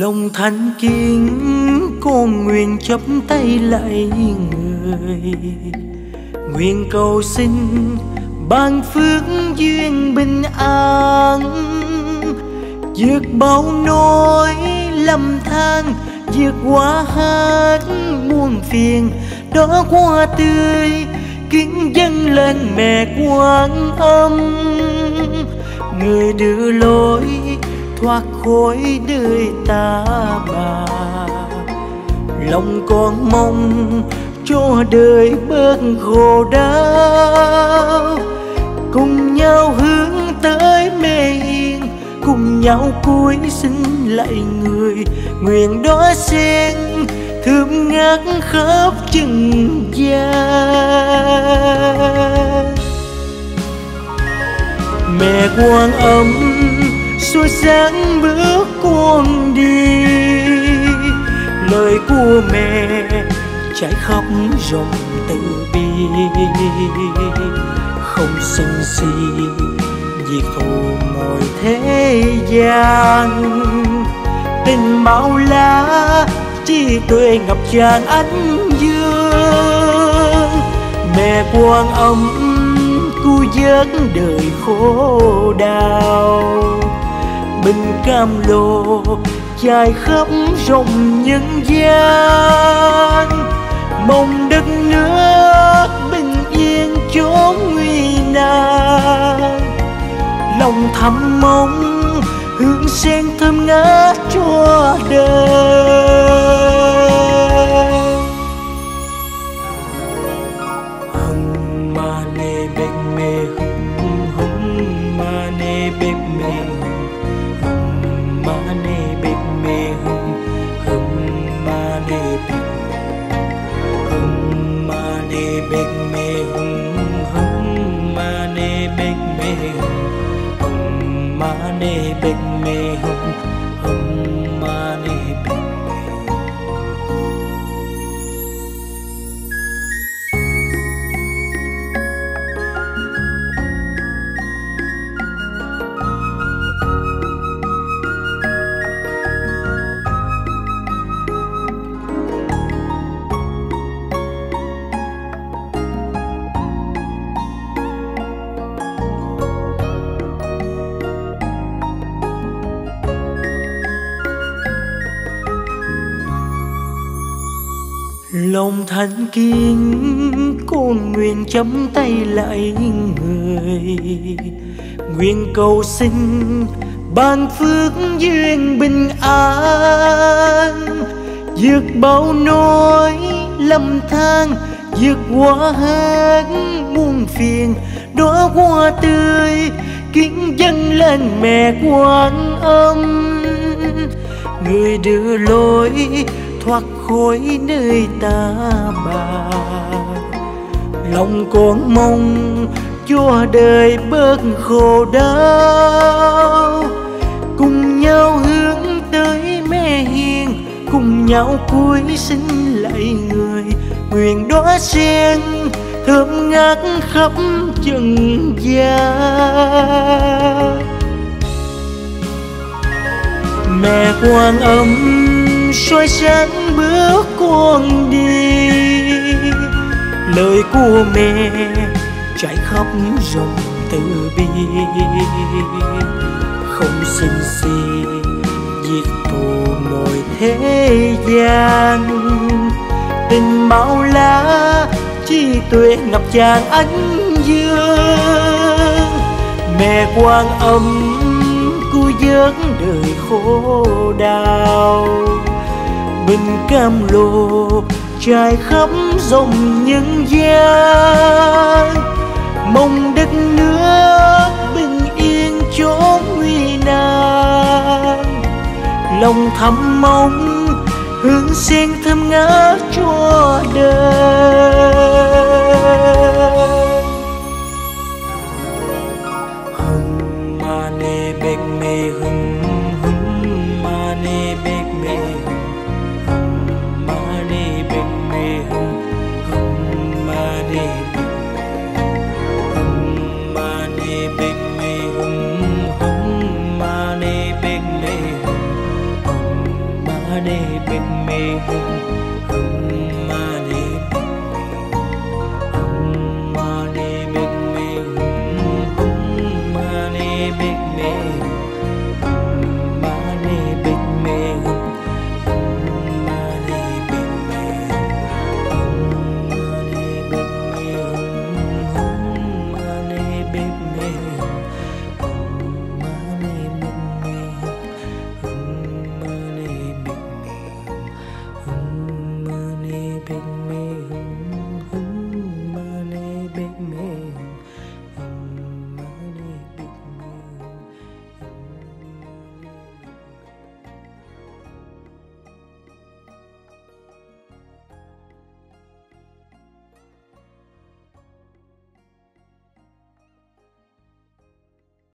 lòng thành kính con nguyện chấp tay lại người. Nguyện cầu xin ban phước duyên bình an. Vượt bao nỗi lầm than vượt qua hết muôn phiền. Đó qua tươi, kính dâng lên mẹ quan âm. Người đưa lối thoát khỏi đời ta bà. Lòng con mong cho đời bớt khổ đau. Cùng nhau hướng tới mê yên, cùng nhau cúi xin lại người. Nguyện đó sen thơm ngát khắp chân gian. Mẹ quan âm xua sáng bước con đi. Lời của mẹ trải khắp dòng từ bi. Không sân si diệt thù mọi thế gian. Tình bao la trí tuệ ngập tràn ánh dương. Mẹ quan âm cứu vớt đời khổ đau bình cam lồ trải khắp rộng nhân gian. Mong đất nước bình yên chốn nguy nan. Lòng thầm mong, hương sen thơm ngát cho đời. Mê bên mê hồng lòng thanh kính con nguyện chấm tay lại người. Nguyện cầu xin ban phước duyên bình an. Vượt bao nỗi lầm than vượt qua hết muôn phiền. Đóa hoa tươi kính dâng lên mẹ quan âm. Người đưa lối thoát khỏi nơi ta bà. Lòng con mong cho đời bớt khổ đau. Cùng nhau hướng tới mẹ hiền, cùng nhau cúi xin lại người. Nguyện đó sen, thơm ngát khắp chân gian. Mẹ quan âm soi sáng bước con đi. Lời của mẹ trải khắp dòng từ bi. Không xin gì diệt thù mọi thế gian. Tình bao la trí tuệ ngập tràn ánh dương. Mẹ quan âm cứu vớt đời khổ đau bình cam lồ trải khắp dòng những gian mong đất nước bình yên chốn nguy nan. Lòng thầm mong hương sen thơm ngát cho đời.